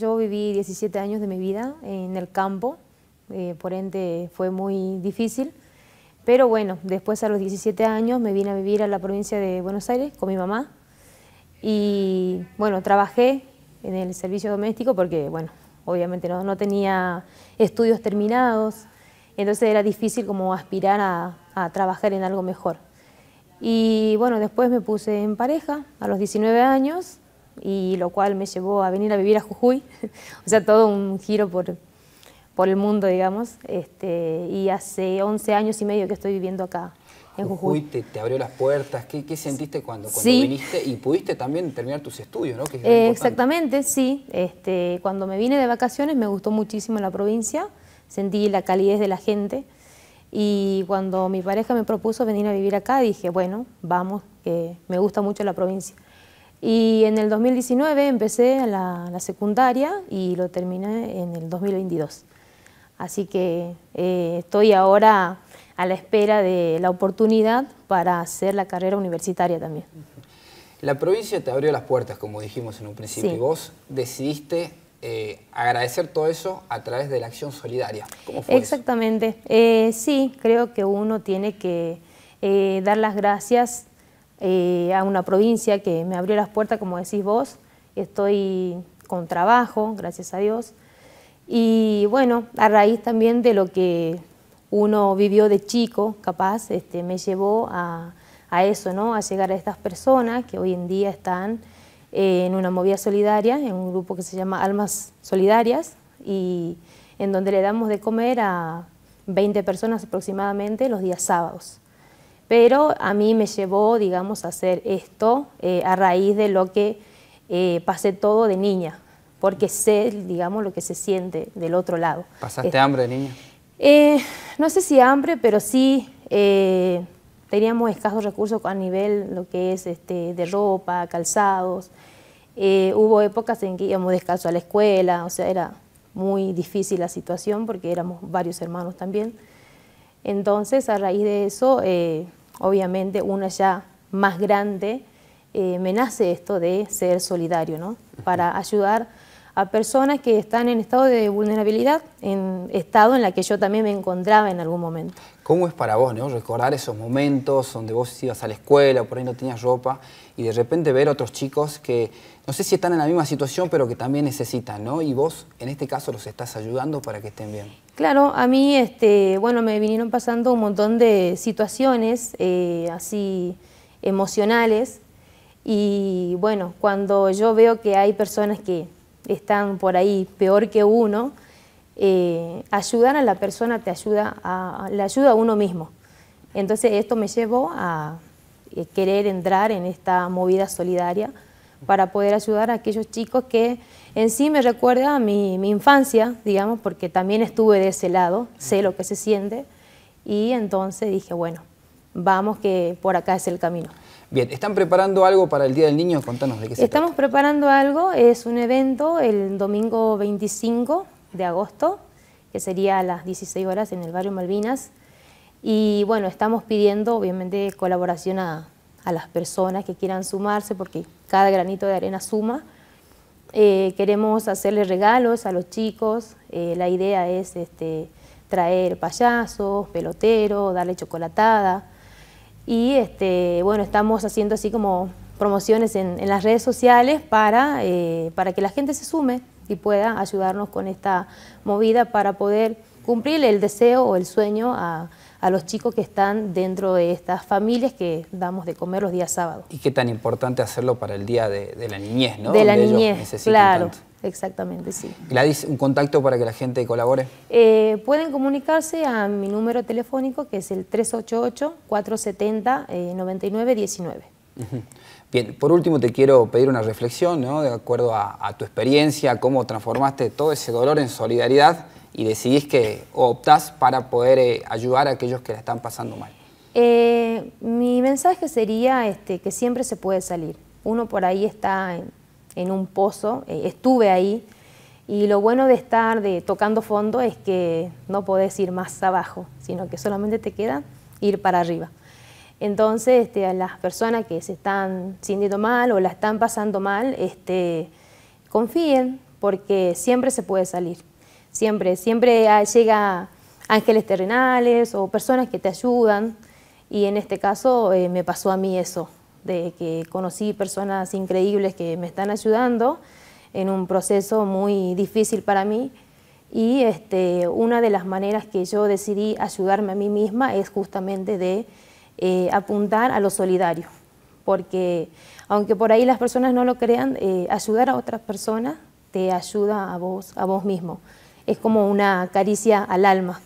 yo viví 17 años de mi vida en el campo, eh, por ende fue muy difícil. Pero bueno, después a los 17 años me vine a vivir a la provincia de Buenos Aires con mi mamá y bueno, trabajé en el servicio doméstico porque bueno, obviamente no, no tenía estudios terminados, entonces era difícil como aspirar a, a trabajar en algo mejor. Y bueno, después me puse en pareja a los 19 años y lo cual me llevó a venir a vivir a Jujuy, o sea, todo un giro por, por el mundo, digamos, este, y hace 11 años y medio que estoy viviendo acá en Jujuy. Jujuy. te, abrió las puertas, ¿qué, qué sentiste cuando, cuando viniste y pudiste también terminar tus estudios, ¿no? Eh, exactamente, sí, este, cuando me vine de vacaciones me gustó muchísimo la provincia, sentí la calidez de la gente, y cuando mi pareja me propuso venir a vivir acá, dije, bueno, vamos, que me gusta mucho la provincia. Y en el 2019 empecé la, la secundaria y lo terminé en el 2022. Así que eh, estoy ahora a la espera de la oportunidad para hacer la carrera universitaria también. La provincia te abrió las puertas, como dijimos en un principio, y vos decidiste eh, agradecer todo eso a través de la acción solidaria. ¿Cómo fue Exactamente. Eh, sí, creo que uno tiene que dar las gracias eh, a una provincia que me abrió las puertas, como decís vos. Estoy con trabajo, gracias a Dios. Y bueno, a raíz también de lo que uno vivió de chico, capaz, este, me llevó a, eso, ¿no? a llegar a estas personas que hoy en día están eh, en una movida solidaria, en un grupo que se llama Almas Solidarias, y en donde le damos de comer a 20 personas aproximadamente los días sábados pero a mí me llevó, digamos, a hacer esto eh, a raíz de lo que eh, pasé todo de niña, porque sé, digamos, lo que se siente del otro lado. ¿Pasaste hambre de niña? Eh, no sé si hambre, pero sí teníamos escasos recursos a nivel lo que es este, de ropa, calzados. hubo épocas en que íbamos descalzo a la escuela, o sea, era muy difícil la situación porque éramos varios hermanos también. Entonces, a raíz de eso, obviamente una ya más grande, eh, me nace esto de ser solidario, ¿no? Para ayudar a personas que están en estado de vulnerabilidad, en estado en la que yo también me encontraba en algún momento. ¿Cómo es para vos, ¿no? recordar esos momentos donde vos ibas a la escuela, por ahí no tenías ropa, y de repente ver otros chicos que no sé si están en la misma situación, pero que también necesitan, ¿no? Y vos, en este caso, los estás ayudando para que estén bien. Claro, a mí, este, bueno, me vinieron pasando un montón de situaciones eh, así emocionales, y bueno, cuando yo veo que hay personas que están por ahí peor que uno, eh, ayudar a la persona te ayuda a, le ayuda a uno mismo. Entonces esto me llevó a eh, querer entrar en esta movida solidaria para poder ayudar a aquellos chicos que en sí me recuerda a mi, mi infancia, digamos, porque también estuve de ese lado, sé lo que se siente, y entonces dije, bueno, vamos que por acá es el camino. Bien, ¿están preparando algo para el Día del Niño? Contanos de qué se Estamos preparando algo, es un evento el domingo 25 de agosto, que sería a las 16 horas en el barrio Malvinas. Y bueno, estamos pidiendo obviamente colaboración a, las personas que quieran sumarse, porque cada granito de arena suma. Eh, queremos hacerle regalos a los chicos, eh, la idea es este, traer payasos, peloteros, darle chocolatada, y este, bueno, estamos haciendo así como promociones en, las redes sociales para, eh, para que la gente se sume y pueda ayudarnos con esta movida para poder cumplir el deseo o el sueño a, los chicos que están dentro de estas familias que damos de comer los días sábados. Y qué tan importante hacerlo para el Día de, la Niñez, ¿no? De la niñez, claro. Exactamente, sí. Gladys, ¿un contacto para que la gente colabore? Eh, pueden comunicarse a mi número telefónico que es el 388-470-9919. Eh, Bien, por último te quiero pedir una reflexión, ¿no? De acuerdo a, tu experiencia, cómo transformaste todo ese dolor en solidaridad y decidís que optás para poder eh, ayudar a aquellos que la están pasando mal. mi mensaje sería este, que siempre se puede salir. Uno por ahí está en, en un pozo, eh, estuve ahí, y lo bueno de estar de, tocando fondo es que no podés ir más abajo, sino que solamente te queda ir para arriba. Entonces, este, a las personas que se están sintiendo mal o la están pasando mal, este, confíen, porque siempre se puede salir, siempre, siempre llega ángeles terrenales o personas que te ayudan. Y en este caso eh, me pasó a mí eso, de que conocí personas increíbles que me están ayudando en un proceso muy difícil para mí y este, una de las maneras que yo decidí ayudarme a mí misma es justamente de eh, apuntar a lo solidario, porque aunque por ahí las personas no lo crean, eh, ayudar a otras personas te ayuda a vos, a vos mismo. Es como una caricia al alma.